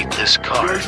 this card.